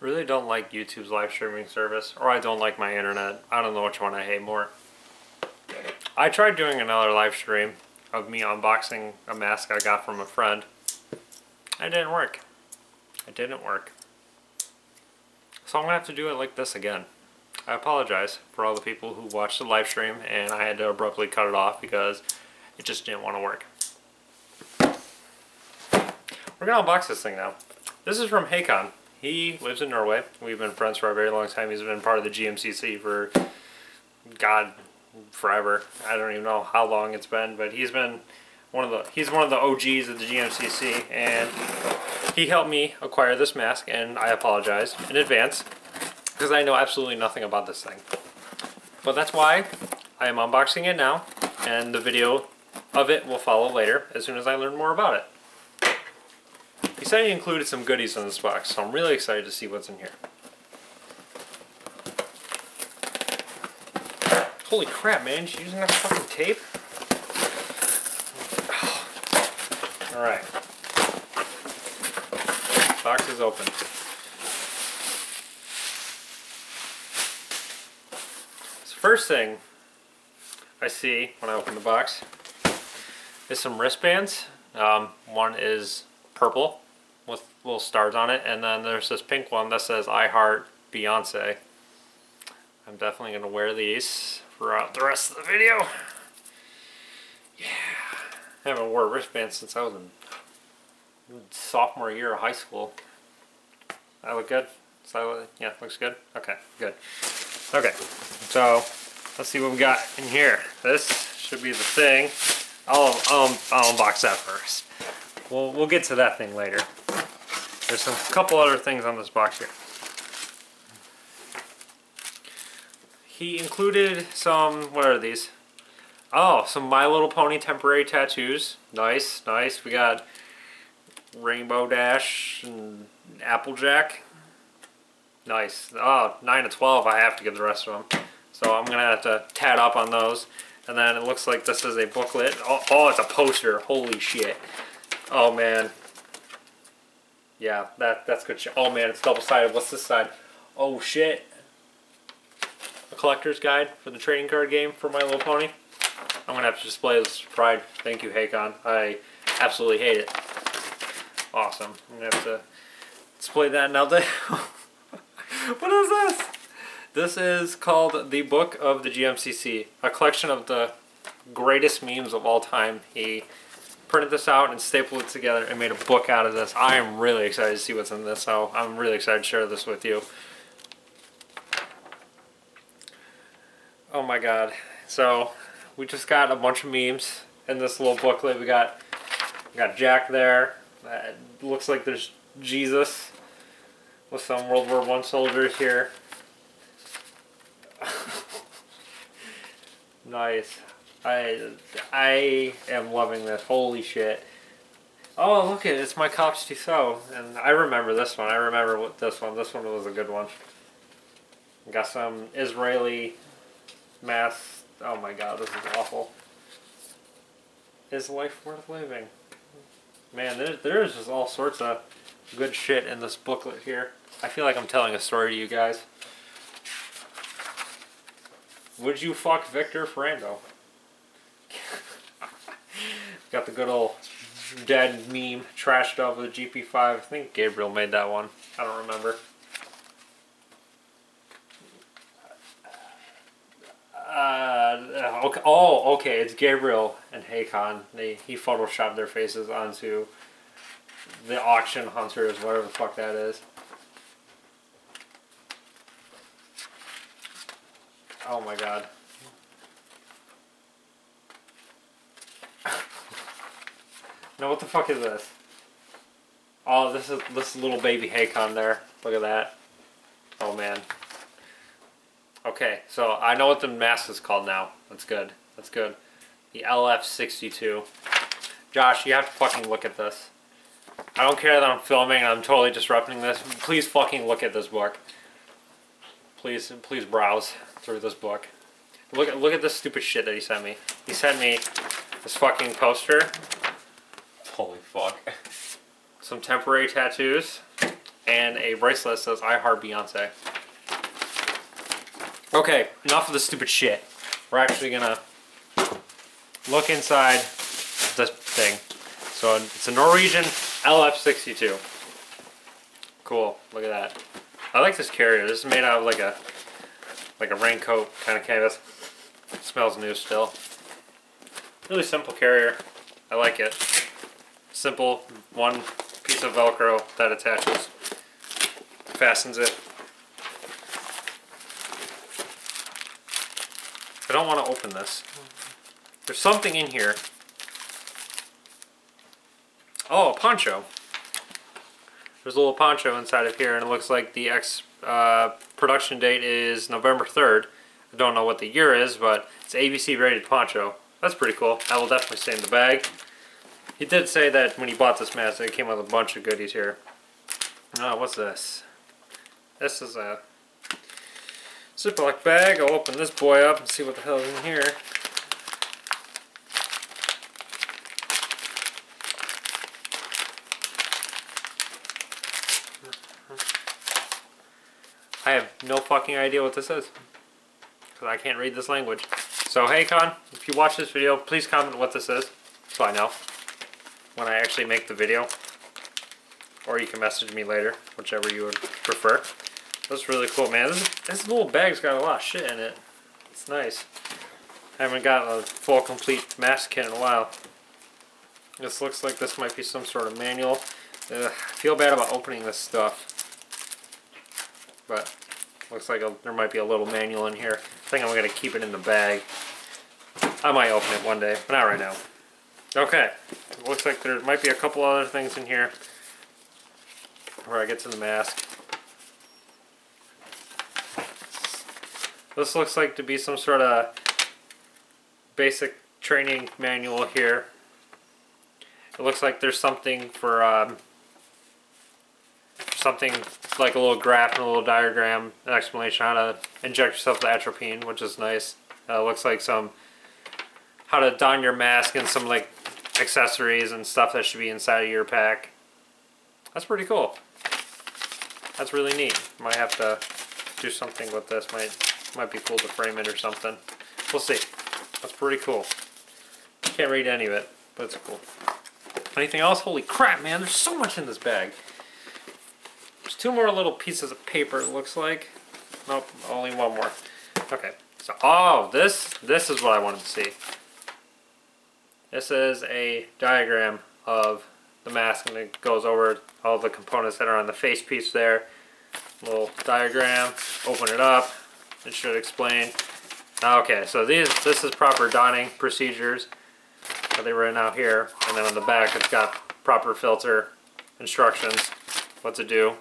really don't like YouTube's live streaming service, or I don't like my internet. I don't know which one I hate more. I tried doing another live stream of me unboxing a mask I got from a friend. It didn't work. It didn't work. So I'm gonna have to do it like this again. I apologize for all the people who watched the live stream and I had to abruptly cut it off because it just didn't want to work. We're gonna unbox this thing now. This is from Hakon. He lives in Norway. We've been friends for a very long time. He's been part of the GMCC for, God, forever. I don't even know how long it's been, but he's been one of the he's one of the OGs of the GMCC, and he helped me acquire this mask, and I apologize in advance because I know absolutely nothing about this thing. But that's why I am unboxing it now, and the video of it will follow later as soon as I learn more about it. He said he included some goodies in this box, so I'm really excited to see what's in here. Holy crap, man, she's using that fucking tape? Alright. Box is open. First thing I see when I open the box is some wristbands. Um, one is purple with little stars on it, and then there's this pink one that says I Heart Beyonce. I'm definitely going to wear these throughout the rest of the video. Yeah. I haven't worn wristbands since I was in sophomore year of high school. That look good? So, yeah, looks good? Okay, good. Okay, so let's see what we got in here. This should be the thing. I'll, I'll, I'll unbox that first. We'll, we'll get to that thing later. There's some couple other things on this box here. He included some, what are these? Oh, some My Little Pony temporary tattoos. Nice, nice. We got Rainbow Dash and Applejack. Nice. Oh, 9 to 12, I have to give the rest of them. So I'm going to have to tat up on those. And then it looks like this is a booklet. Oh, oh, it's a poster. Holy shit. Oh, man. Yeah, that that's good shit. Oh, man, it's double-sided. What's this side? Oh, shit. A collector's guide for the trading card game for My Little Pony. I'm to have to display this pride. Thank you, Hakon. I absolutely hate it. Awesome. I'm to have to display that now. what is this? This is called The Book of the GMCC, a collection of the greatest memes of all time. He printed this out and stapled it together and made a book out of this. I am really excited to see what's in this, so I'm really excited to share this with you. Oh my god. So, we just got a bunch of memes in this little booklet. We got, we got Jack there. Looks like there's Jesus with some World War One soldiers here. nice. I I am loving this. Holy shit. Oh, look at it. It's my Cops Tissot. And I remember this one. I remember what this one. This one was a good one. Got some Israeli mass. Oh my god, this is awful. Is life worth living? Man, there, there's just all sorts of good shit in this booklet here. I feel like I'm telling a story to you guys. Would you fuck Victor Ferrando? Got the good old dead meme trashed over the GP5. I think Gabriel made that one. I don't remember. Uh, okay. Oh, okay. It's Gabriel and Hakon. They he photoshopped their faces onto the auction hunters, whatever the fuck that is. Oh my god. Now what the fuck is this? Oh, this is this little baby Hakon there. Look at that. Oh man. Okay, so I know what the mask is called now. That's good. That's good. The LF62. Josh, you have to fucking look at this. I don't care that I'm filming I'm totally disrupting this. Please fucking look at this book. Please, please browse through this book. Look at look at this stupid shit that he sent me. He sent me this fucking poster. Holy fuck. Some temporary tattoos. and a bracelet that says I Heart Beyonce. Okay, enough of the stupid shit. We're actually gonna look inside this thing. So it's a Norwegian LF62. Cool, look at that. I like this carrier. This is made out of like a like a raincoat kind of canvas. smells new still. Really simple carrier. I like it. Simple, one piece of Velcro that attaches, fastens it. I don't want to open this. There's something in here. Oh, a poncho. There's a little poncho inside of here, and it looks like the X uh, production date is November 3rd. I don't know what the year is, but it's ABC rated poncho. That's pretty cool. That will definitely stay in the bag. He did say that when he bought this mask, it came with a bunch of goodies here. Oh, what's this? This is a Ziploc bag. I'll open this boy up and see what the hell is in here. I have no fucking idea what this is. Because I can't read this language. So Hakon, if you watch this video, please comment what this is. So I know. When I actually make the video. Or you can message me later, whichever you would prefer. That's really cool, man. This, this little bag's got a lot of shit in it. It's nice. I haven't got a full complete mask kit in a while. This looks like this might be some sort of manual. Ugh, I feel bad about opening this stuff. But looks like a, there might be a little manual in here. I think I'm going to keep it in the bag. I might open it one day, but not right now. Okay, looks like there might be a couple other things in here where I get to the mask. This looks like to be some sort of basic training manual here. It looks like there's something for um, something like a little graph and a little diagram, an explanation how to inject yourself with atropine, which is nice. Uh, looks like some how to don your mask and some like accessories and stuff that should be inside of your pack. That's pretty cool. That's really neat. Might have to do something with this. Might might be cool to frame it or something. We'll see. That's pretty cool. Can't read any of it, but it's cool. Anything else? Holy crap, man! There's so much in this bag. There's two more little pieces of paper. It looks like. Nope, only one more. Okay. So, oh, this this is what I wanted to see. This is a diagram of the mask and it goes over all the components that are on the face piece there. Little diagram, open it up, it should explain. Okay, so these this is proper donning procedures that they written out here, and then on the back it's got proper filter instructions, what to do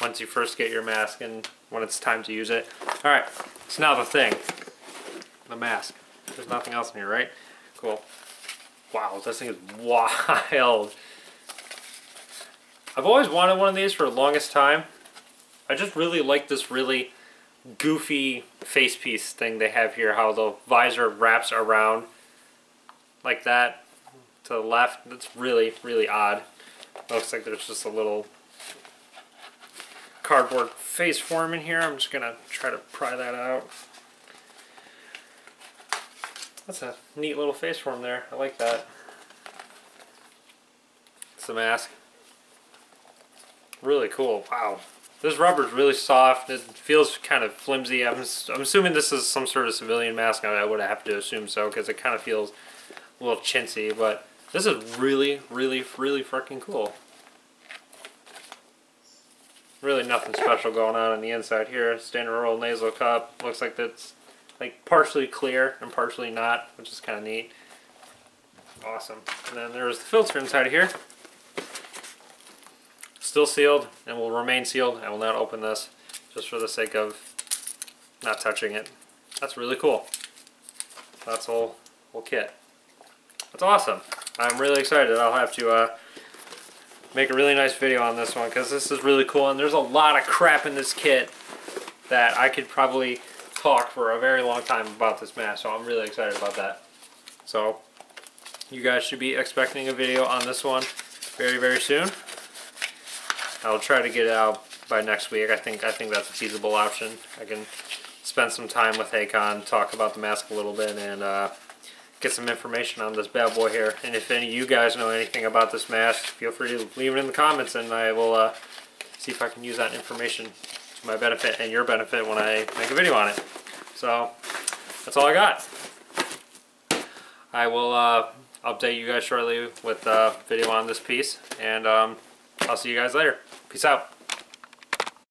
once you first get your mask and when it's time to use it. Alright, so now the thing, the mask. There's nothing else in here, right? Cool. Wow, this thing is wild. I've always wanted one of these for the longest time. I just really like this really goofy face piece thing they have here, how the visor wraps around like that to the left. That's really, really odd. Looks like there's just a little cardboard face form in here. I'm just going to try to pry that out. That's a neat little face form there. I like that. It's the mask. Really cool. Wow. This rubber is really soft. It feels kind of flimsy. I'm, I'm assuming this is some sort of civilian mask. I would have to assume so because it kind of feels a little chintzy. But this is really, really, really freaking cool. Really nothing special going on on the inside here. Standard roll nasal cup. Looks like that's like partially clear and partially not, which is kind of neat. Awesome. And then there's the filter inside of here. Still sealed and will remain sealed. I will not open this just for the sake of not touching it. That's really cool. That's whole, whole kit. That's awesome. I'm really excited. I'll have to uh, make a really nice video on this one because this is really cool and there's a lot of crap in this kit that I could probably talk for a very long time about this mask, so I'm really excited about that. So, you guys should be expecting a video on this one very, very soon. I'll try to get it out by next week. I think I think that's a feasible option. I can spend some time with Hakon, talk about the mask a little bit, and uh, get some information on this bad boy here. And if any of you guys know anything about this mask, feel free to leave it in the comments, and I will uh, see if I can use that information to my benefit and your benefit when I make a video on it. So that's all I got. I will uh, update you guys shortly with a video on this piece, and um, I'll see you guys later. Peace out.